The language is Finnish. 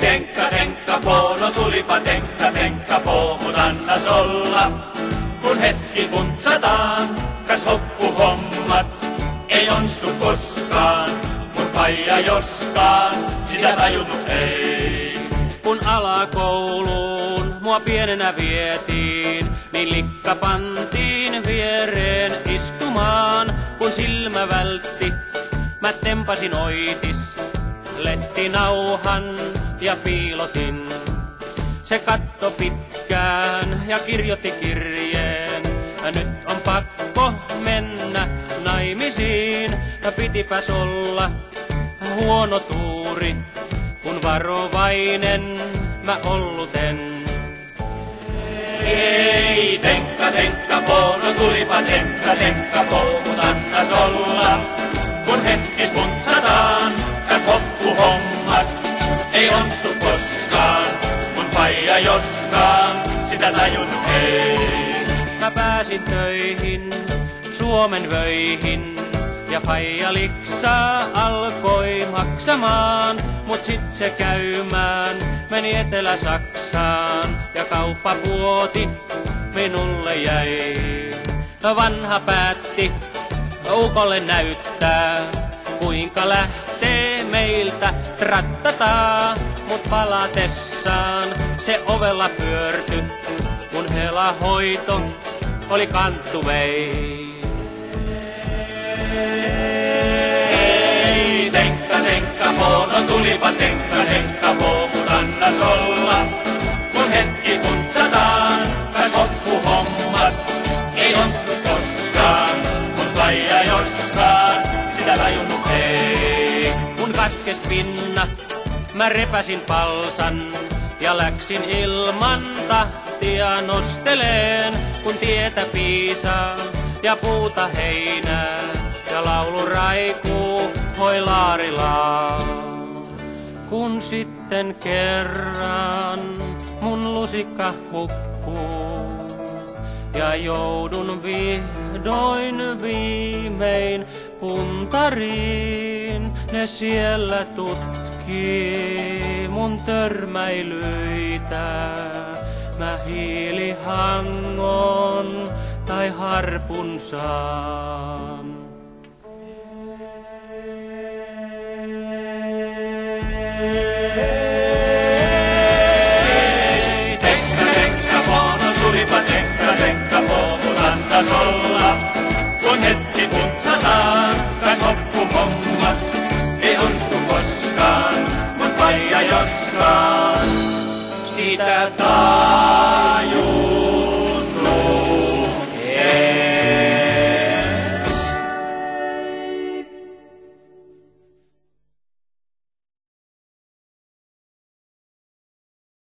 tenkka, tenkka, poo, no tulipa tenkka, tenkka, poo, mut annas olla. Kun hetki funtsataan, kas hommat, ei onnistu koskaan, mut faija joskaan, sitä tajunnut ei. Kun alakouluun mua pienenä vietiin, niin likka pantiin viereen istumaan, kun silmä vältti. Mä tempasin oitis, letti nauhan ja piilotin. Se katto pitkään ja kirjoitti kirjeen. Nyt on pakko mennä naimisiin. Pitipäs olla huono tuuri, kun varovainen mä olluten. Ei, tenkka, tenkka, tajunnut ei. Mä pääsin töihin, Suomen vöihin. Ja faija liksaa alkoi maksamaan, mut sit se käymään meni Etelä-Saksaan. Ja kauppapuoti minulle jäi. Vanha päätti ukolle näyttää, kuinka lähtee meiltä trattataa. Mut palatessaan se ovella pyörty, helahoito oli kanttu vei. Ei, tenkka, tenkka, poo, tulipa tenkka, tenkka, poo, mut annas olla. Kun hetki funtsataan, kas hoppu hommat, ei onnistu koskaan, kun faija joskaan, sitä tajunnut ei. Kun katkes pinna, mä repäsin palsan ja läksin ilman tahtia nosteleen, kun tietä piisaa ja puuta heinää ja laulu raikuu hoi laarilaa. Kun sitten kerran mun lusikka hukkuu ja joudun vihdoin viimein puntariin, ne siellä tutkii mun törmäilyitä. Mä hiilihangon tai harpun saan. Ei, tenkka, tenkka, poo, no tulipa tenkka, tenkka, poo, mut annas olla. Kun hetki